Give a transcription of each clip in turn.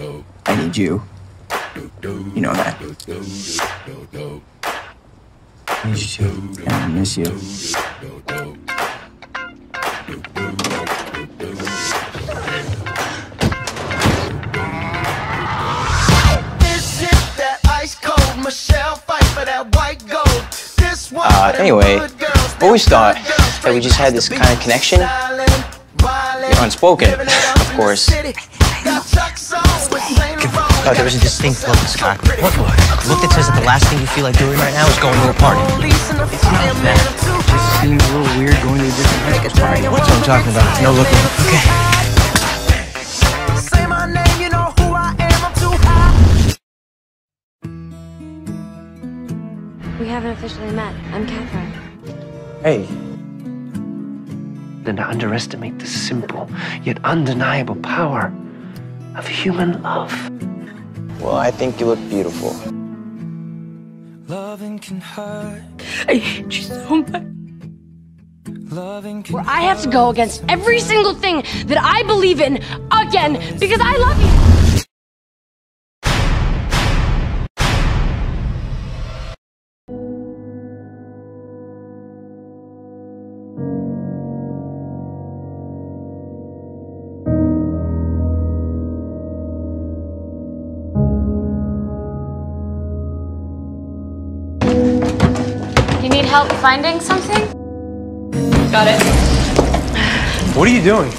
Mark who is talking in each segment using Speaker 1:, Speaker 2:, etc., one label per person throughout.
Speaker 1: I need you. You know that. I need you. And I miss you.
Speaker 2: This hit that ice cold Michelle Pfeiffer that white gold. This one
Speaker 3: Uh, anyway,
Speaker 2: girls,
Speaker 3: always thought that we just had this kind of connection,
Speaker 2: wildin',
Speaker 3: unspoken,
Speaker 2: living it up
Speaker 3: of course.
Speaker 2: Saint Laurent.
Speaker 4: God, there was a distinct look, in Scott. What look? A look that says that the last thing you feel like doing right now is going to a party.
Speaker 2: Police and the
Speaker 4: that.
Speaker 2: I'm
Speaker 1: Just seems a little weird going to a different Vegas party.
Speaker 4: That's what I'm talking about. No looking. Okay.
Speaker 2: Say my name, you know who I am. I'm too high.
Speaker 5: We haven't officially met. I'm Katherine.
Speaker 1: Hey,
Speaker 6: than to underestimate the simple yet undeniable power of human love.
Speaker 3: Well, I think you look beautiful.
Speaker 2: Loving can hurt.
Speaker 5: I hate you so much.
Speaker 2: Loving can
Speaker 5: Where I have to go against every single thing that I believe in again because I love you. You need help finding something? Got it.
Speaker 7: What are you doing?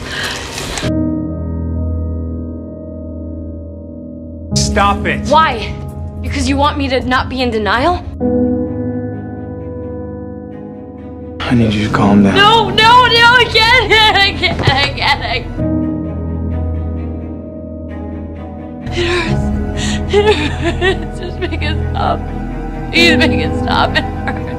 Speaker 7: Stop it.
Speaker 5: Why? Because you want me to not be in denial?
Speaker 1: I need you to calm down.
Speaker 5: No, no, no, I can't, I can't, I can't, I. It hurts. It hurts. Just make it stop. Please make it stop. It hurts.